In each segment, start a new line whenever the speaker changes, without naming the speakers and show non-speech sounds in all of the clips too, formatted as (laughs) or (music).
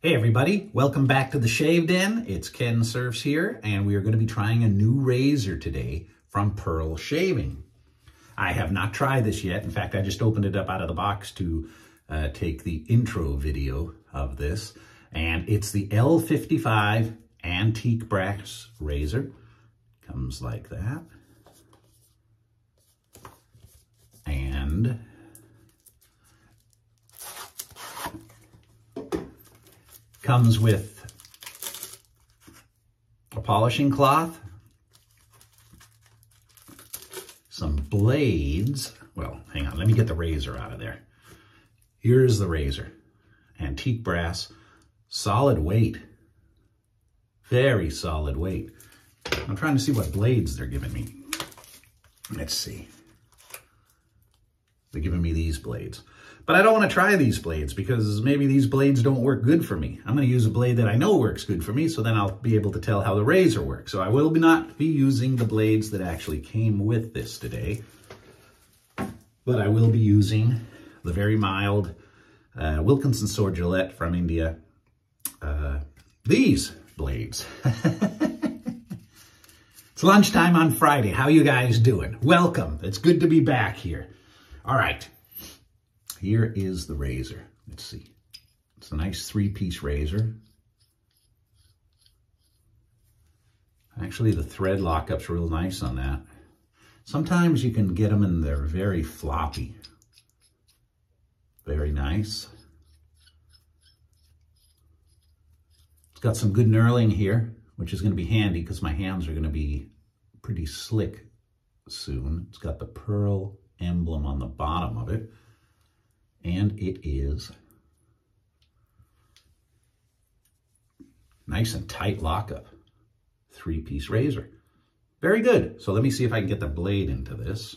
Hey everybody, welcome back to the Shave Den. It's Kensurfs here, and we are going to be trying a new razor today from Pearl Shaving. I have not tried this yet. In fact, I just opened it up out of the box to uh, take the intro video of this, and it's the L55 Antique Brass Razor. Comes like that. And comes with a polishing cloth, some blades. Well, hang on, let me get the razor out of there. Here's the razor. Antique brass, solid weight. Very solid weight. I'm trying to see what blades they're giving me. Let's see. They're giving me these blades. But I don't want to try these blades because maybe these blades don't work good for me. I'm going to use a blade that I know works good for me, so then I'll be able to tell how the razor works. So I will not be using the blades that actually came with this today, but I will be using the very mild uh, Wilkinson Sword Gillette from India. Uh, these blades. (laughs) it's lunchtime on Friday. How you guys doing? Welcome. It's good to be back here. All right. Here is the razor. Let's see. It's a nice three-piece razor. Actually, the thread lockup's real nice on that. Sometimes you can get them and they're very floppy. Very nice. It's got some good knurling here, which is going to be handy because my hands are going to be pretty slick soon. It's got the pearl emblem on the bottom of it and it is nice and tight lockup. Three-piece razor. Very good. So let me see if I can get the blade into this.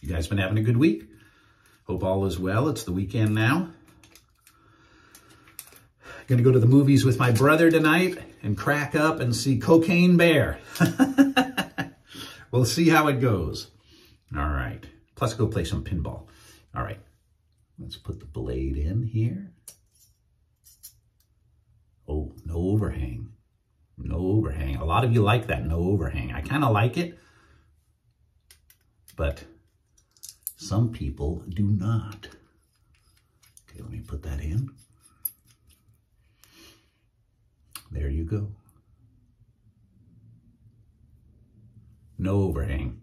You guys been having a good week? Hope all is well. It's the weekend now. Gonna go to the movies with my brother tonight and crack up and see Cocaine Bear. (laughs) we'll see how it goes. All right. Plus go play some pinball. All right. Let's put the blade in here. Oh, no overhang. No overhang. A lot of you like that, no overhang. I kind of like it, but some people do not. Okay, let me put that in. There you go. No overhang.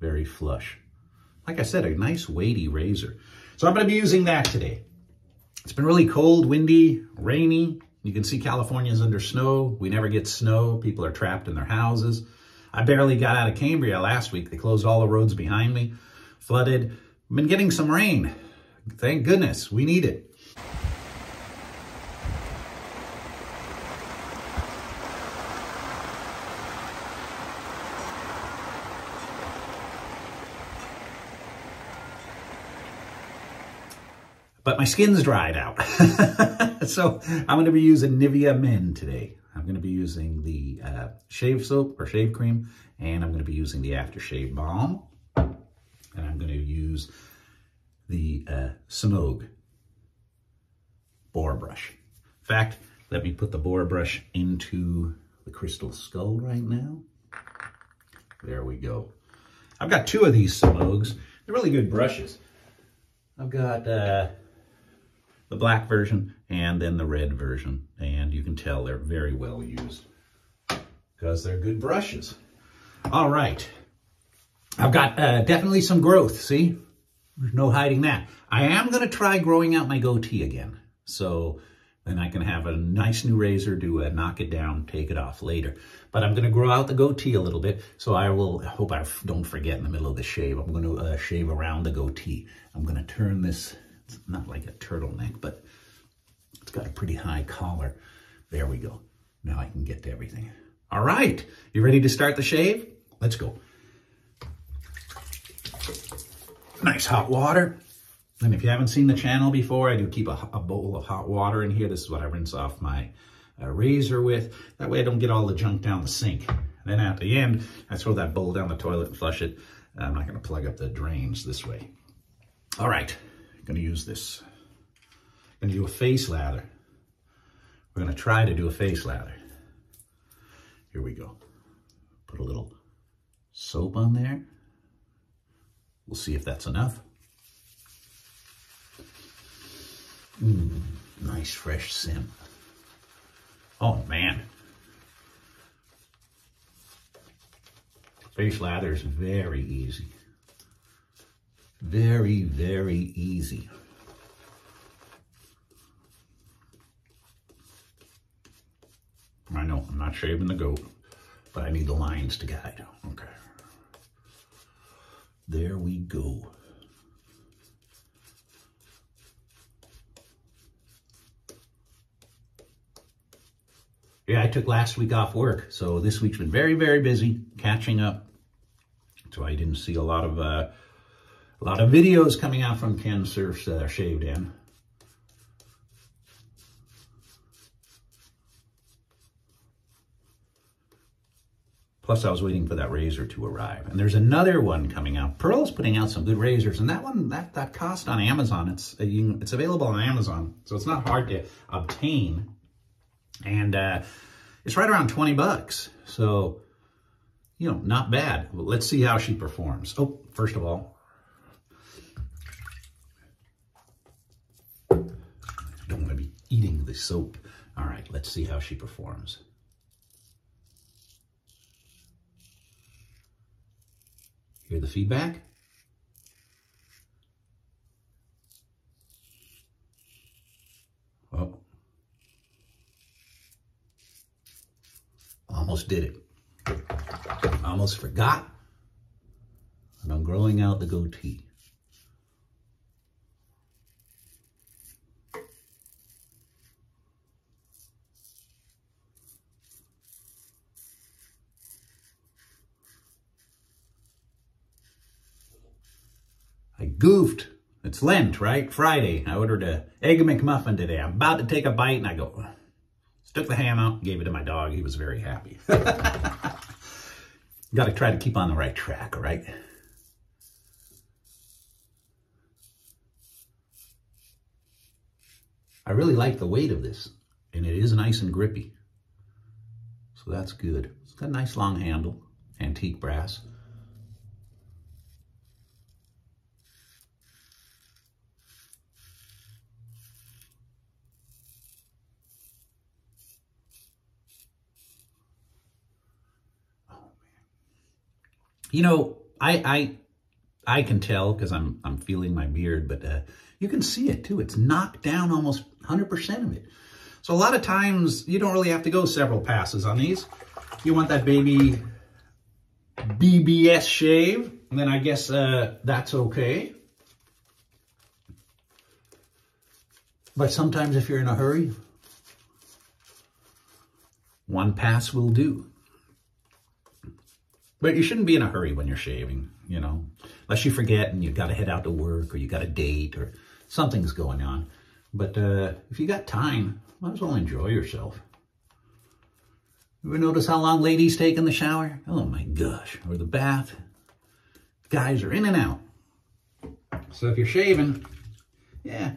Very flush like I said, a nice weighty razor. So I'm going to be using that today. It's been really cold, windy, rainy. You can see California's under snow. We never get snow. People are trapped in their houses. I barely got out of Cambria last week. They closed all the roads behind me, flooded. I've been getting some rain. Thank goodness. We need it. But my skin's dried out. (laughs) so I'm going to be using Nivea Men today. I'm going to be using the uh, shave soap or shave cream, and I'm going to be using the aftershave balm. And I'm going to use the uh, Semogue boar brush. In fact, let me put the boar brush into the crystal skull right now. There we go. I've got two of these Semogues. They're really good brushes. I've got uh, the black version and then the red version. And you can tell they're very well used because they're good brushes. All right. I've got uh, definitely some growth, see? There's no hiding that. I am going to try growing out my goatee again. So then I can have a nice new razor to uh, knock it down, take it off later. But I'm going to grow out the goatee a little bit. So I will, hope I don't forget in the middle of the shave. I'm going to uh, shave around the goatee. I'm going to turn this it's not like a turtleneck, but it's got a pretty high collar. There we go. Now I can get to everything. All right, you ready to start the shave? Let's go. Nice hot water. And if you haven't seen the channel before, I do keep a, a bowl of hot water in here. This is what I rinse off my uh, razor with. That way I don't get all the junk down the sink. Then at the end, I throw that bowl down the toilet and flush it. I'm not going to plug up the drains this way. All right, to use this gonna do a face lather. We're gonna try to do a face lather. Here we go. Put a little soap on there. We'll see if that's enough. Mm, nice fresh scent. Oh man. Face lather is very easy. Very, very easy. I know, I'm not shaving the goat, but I need the lines to guide. Okay. There we go. Yeah, I took last week off work, so this week's been very, very busy catching up. So I didn't see a lot of uh, a lot of videos coming out from Ken Surf's are Shave Den. Plus, I was waiting for that razor to arrive. And there's another one coming out. Pearl's putting out some good razors, and that one, that, that cost on Amazon, it's uh, it's available on Amazon, so it's not hard to obtain. And uh, it's right around 20 bucks. So, you know, not bad. Let's see how she performs. Oh, first of all, don't want to be eating the soap. All right, let's see how she performs. Hear the feedback? Oh. Almost did it. Almost forgot. And I'm growing out the goatee. I goofed. It's Lent, right? Friday. I ordered a egg McMuffin today. I'm about to take a bite and I go, stuck the ham out, gave it to my dog. He was very happy. (laughs) Got to try to keep on the right track, right? I really like the weight of this, and it is nice and grippy. So that's good. It's got a nice long handle, antique brass. You know, I I I can tell because I'm I'm feeling my beard, but uh, you can see it too. It's knocked down almost 100% of it. So a lot of times you don't really have to go several passes on these. You want that baby BBS shave, then I guess uh, that's okay. But sometimes if you're in a hurry, one pass will do. But you shouldn't be in a hurry when you're shaving, you know, unless you forget and you've got to head out to work or you got a date or something's going on. But uh, if you got time, might as well enjoy yourself. Ever notice how long ladies take in the shower? Oh my gosh, or the bath. Guys are in and out. So if you're shaving, yeah,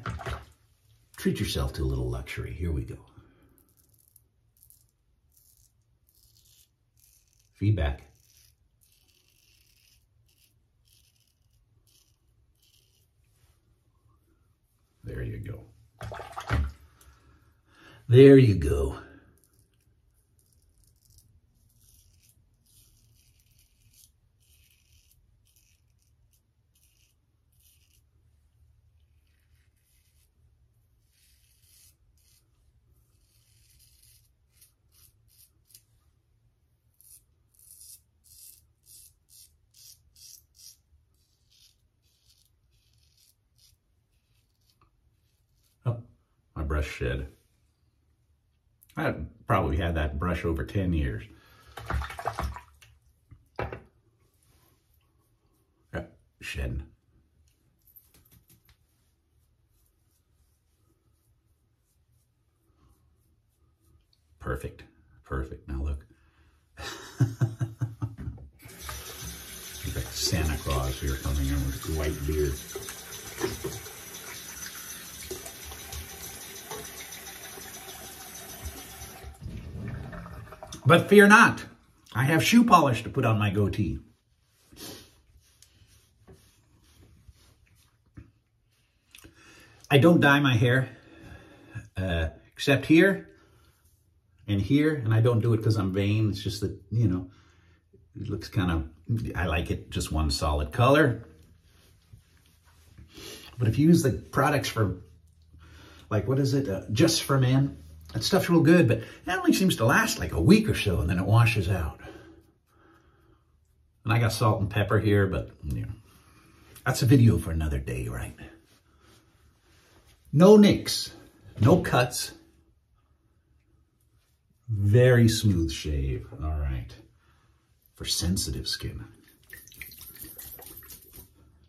treat yourself to a little luxury. Here we go. Feedback. There you go. There you go. Oh, my brush shed. I probably had that brush over 10 years. Yeah, shedding. Perfect. Perfect. Now look. (laughs) Santa Claus here coming in with white beard. But fear not, I have shoe polish to put on my goatee. I don't dye my hair, uh, except here and here, and I don't do it because I'm vain. It's just that, you know, it looks kind of, I like it just one solid color. But if you use the products for, like, what is it, uh, Just for Men, that stuff's real good, but it only seems to last like a week or so, and then it washes out. And I got salt and pepper here, but, you know, that's a video for another day, right? No nicks, no cuts. Very smooth shave. All right. For sensitive skin.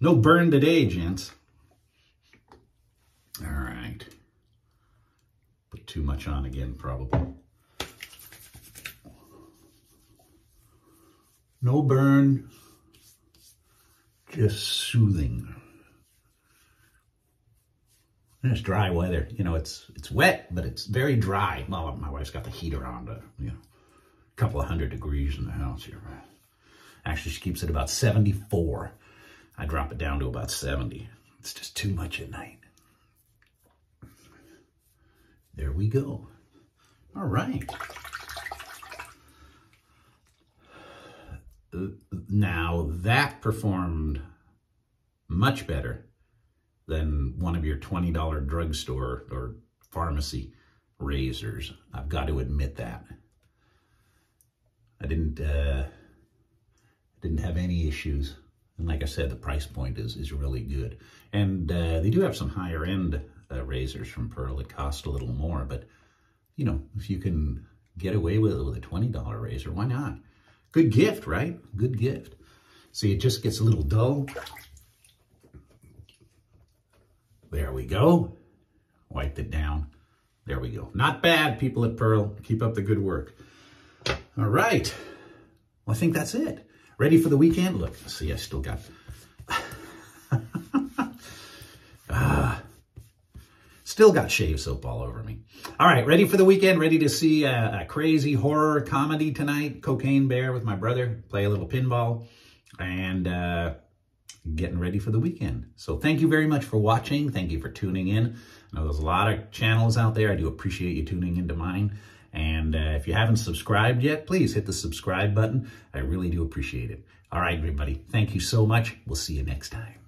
No burn today, gents. All right. On again, probably. No burn. Just soothing. And it's dry weather. You know, it's it's wet, but it's very dry. Well, my wife's got the heater on to, you know, a couple of hundred degrees in the house here. Actually, she keeps it about 74. I drop it down to about 70. It's just too much at night. There we go. All right. Now, that performed much better than one of your $20 drugstore or pharmacy razors. I've got to admit that. I didn't uh, didn't have any issues. And like I said, the price point is, is really good. And uh, they do have some higher end uh, razors from Pearl It cost a little more. But, you know, if you can get away with it with a $20 razor, why not? Good gift, right? Good gift. See, it just gets a little dull. There we go. Wiped it down. There we go. Not bad, people at Pearl. Keep up the good work. All right. Well, I think that's it. Ready for the weekend? Look, see, I still got... still got shave soap all over me. All right, ready for the weekend? Ready to see a, a crazy horror comedy tonight? Cocaine Bear with my brother. Play a little pinball. And... Uh, getting ready for the weekend. So thank you very much for watching. Thank you for tuning in. I know there's a lot of channels out there. I do appreciate you tuning into mine. And uh, if you haven't subscribed yet, please hit the subscribe button. I really do appreciate it. All right, everybody. Thank you so much. We'll see you next time.